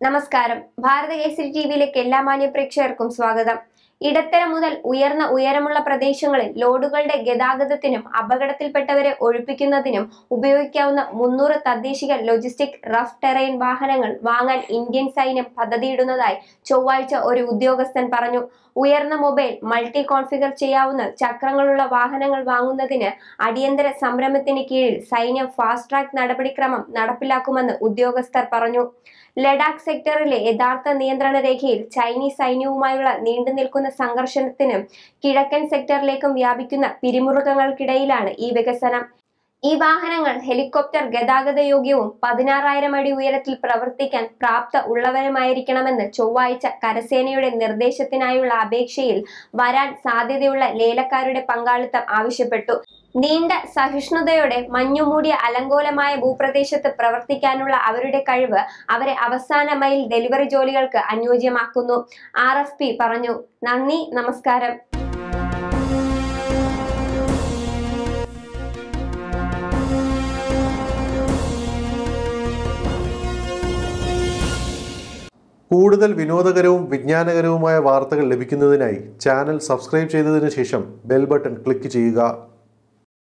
നമസ്കാരം. ഭാരത കേസരി ടിവിയിലേക്ക് എല്ലാ മാന്യ പ്രേക്ഷകർക്കും സ്വാഗതം. ഇടത്തരം മുതൽ ഉയർന്ന ഉയരമുള്ള പ്രദേശങ്ങളിൽ ലോഡുകളുടെ ഗതാഗതത്തിനും അപകടത്തിൽപ്പെട്ടവരെ ഒഴിപ്പിക്കുന്നതിനും ഉപയോഗിക്കാവുന്ന മുന്നൂറ് തദ്ദേശിക ലോജിസ്റ്റിക് റഫ് ടെറൈൻ വാഹനങ്ങൾ വാങ്ങാൻ ഇന്ത്യൻ സൈന്യം പദ്ധതിയിടുന്നതായി ചൊവ്വാഴ്ച ഒരു ഉദ്യോഗസ്ഥൻ പറഞ്ഞു. ഉയർന്ന മൊബൈൽ മൾട്ടി കോൺഫിഗർ ചെയ്യാവുന്ന ചക്രങ്ങളുള്ള വാഹനങ്ങൾ വാങ്ങുന്നതിന് അടിയന്തര സംരംഭത്തിന് കീഴിൽ സൈന്യം ഫാസ്റ്റ് ട്രാക്ക് നടപടിക്രമം നടപ്പിലാക്കുമെന്ന് ഉദ്യോഗസ്ഥർ പറഞ്ഞു. ലഡാക്ക് സെക്ടറിലെ യഥാർത്ഥ നിയന്ത്രണ രേഖയിൽ ചൈനീസ് സൈന്യവുമായുള്ള നീണ്ടു നിൽക്കുന്ന സംഘർഷത്തിനും കിഴക്കൻ സെക്ടറിലേക്കും വ്യാപിക്കുന്ന പിരിമുറുക്കങ്ങൾക്കിടയിലാണ് ഈ വികസനം. ഈ വാഹനങ്ങൾ ഹെലികോപ്റ്റർ ഗതാഗത യോഗ്യവും പതിനാറായിരം അടി ഉയരത്തിൽ പ്രവർത്തിക്കാൻ പ്രാപ്ത ഉള്ളവരുമായിരിക്കണമെന്ന് ചൊവ്വാഴ്ച കരസേനയുടെ നിർദ്ദേശത്തിനായുള്ള അപേക്ഷയിൽ വരാൻ സാധ്യതയുള്ള ലേലക്കാരുടെ പങ്കാളിത്തം ആവശ്യപ്പെട്ടു. നീണ്ട സഹിഷ്ണുതയോടെ മഞ്ഞുമൂടിയ അലങ്കോലമായ ഭൂപ്രദേശത്ത് പ്രവർത്തിക്കാനുള്ള അവരുടെ കഴിവ് അവരെ അവസാന മൈൽ ഡെലിവറി ജോലികൾക്ക് അനുയോജ്യമാക്കുന്നു. ആർ പറഞ്ഞു. നന്ദി നമസ്കാരം. കൂടുതൽ വിനോദകരവും വിജ്ഞാനകരവുമായ വാർത്തകൾ ലഭിക്കുന്നതിനായി ചാനൽ സബ്സ്ക്രൈബ് ചെയ്തതിനു ശേഷം ബെൽ ബട്ടൺ ക്ലിക്ക് ചെയ്യുക.